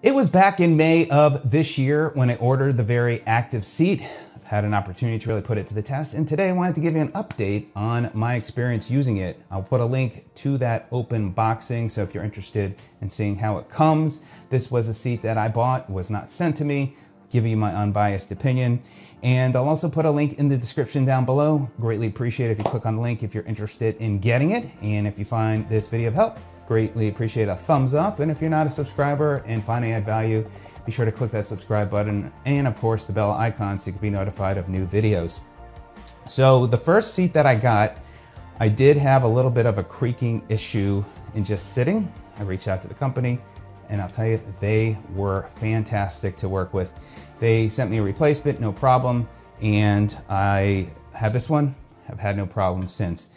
It was back in May of this year when I ordered the Vari active seat. I've had an opportunity to really put it to the test, and today I wanted to give you an update on my experience using it. I'll put a link to that open boxing, so if you're interested in seeing how it comes, this was a seat that I bought, was not sent to me, give you my unbiased opinion. And I'll also put a link in the description down below. Greatly appreciate if you click on the link if you're interested in getting it. And if you find this video of help, greatly appreciate a thumbs up. And if you're not a subscriber and find I add value, be sure to click that subscribe button and of course the bell icon so you can be notified of new videos. So the first seat that I got, I did have a little bit of a creaking issue in just sitting. I reached out to the company and I'll tell you, they were fantastic to work with. They sent me a replacement, no problem. And I have this one, have had no problem since.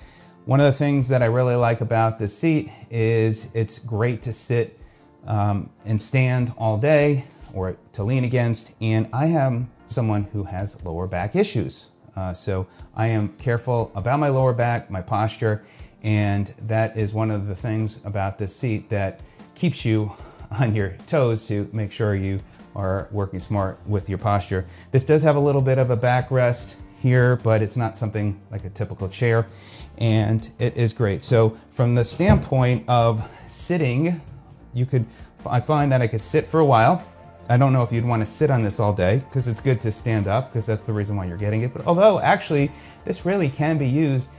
One of the things that I really like about this seat is it's great to sit um, and stand all day or to lean against. And I am someone who has lower back issues. Uh, so I am careful about my lower back, my posture, and that is one of the things about this seat that keeps you on your toes to make sure you are working smart with your posture. This does have a little bit of a backrest here, but it's not something like a typical chair and it is great. So from the standpoint of sitting, you could, I find that I could sit for a while. I don't know if you'd want to sit on this all day because it's good to stand up because that's the reason why you're getting it. But although actually this really can be used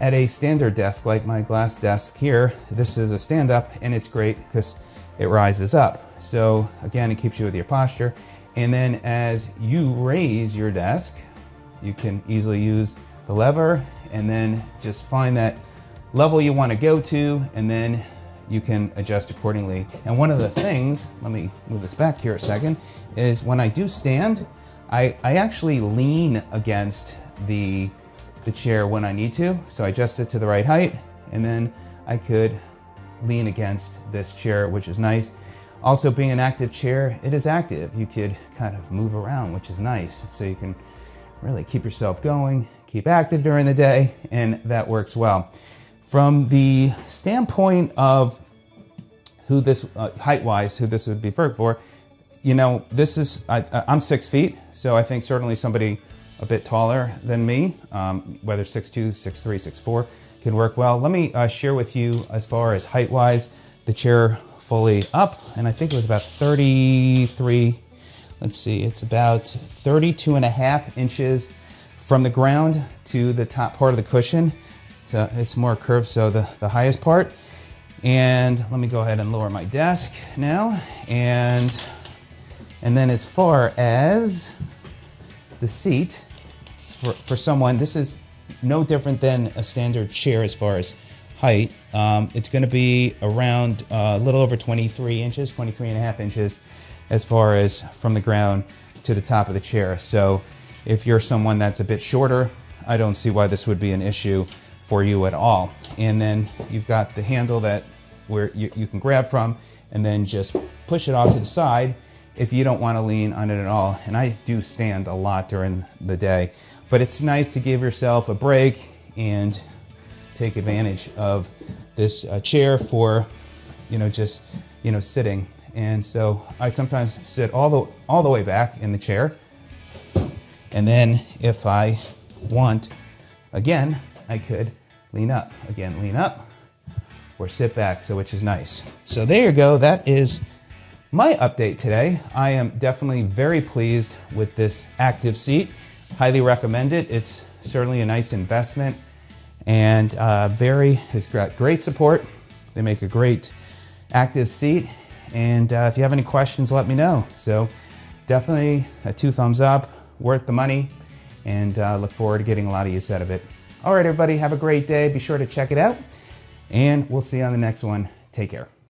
at a standard desk like my glass desk here, this is a stand up and it's great because it rises up. So again, it keeps you with your posture. And then as you raise your desk, you can easily use the lever and then just find that level you want to go to and then you can adjust accordingly. And one of the things, let me move this back here a second, is when I do stand, I, I actually lean against the, the chair when I need to. So I adjust it to the right height and then I could lean against this chair, which is nice. Also being an active chair, it is active. You could kind of move around, which is nice. So you can really keep yourself going, keep active during the day, and that works well. From the standpoint of who this, uh, height-wise, who this would be perfect for, you know, this is, I, am six feet, so I think certainly somebody a bit taller than me, um, whether 6'2", 6'3", 6'4", can work well. Let me uh, share with you as far as height-wise, the chair fully up, and I think it was about 33 let's see, it's about 32 and a half inches from the ground to the top part of the cushion. So it's more curved, so the, the highest part. And let me go ahead and lower my desk now. And, and then as far as the seat, for, for someone, this is no different than a standard chair as far as height. Um, it's gonna be around uh, a little over 23 inches, 23 and a half inches as far as from the ground to the top of the chair. So if you're someone that's a bit shorter, I don't see why this would be an issue for you at all. And then you've got the handle that where you, you can grab from and then just push it off to the side if you don't want to lean on it at all. And I do stand a lot during the day, but it's nice to give yourself a break and take advantage of this uh, chair for, you know, just, you know, sitting and so I sometimes sit all the, all the way back in the chair. And then if I want, again, I could lean up. Again, lean up or sit back, so which is nice. So there you go, that is my update today. I am definitely very pleased with this active seat. Highly recommend it. It's certainly a nice investment and uh, Vari has got great support. They make a great active seat and uh, if you have any questions, let me know. So definitely a two thumbs up, worth the money, and uh, look forward to getting a lot of use out of it. All right, everybody, have a great day. Be sure to check it out, and we'll see you on the next one. Take care.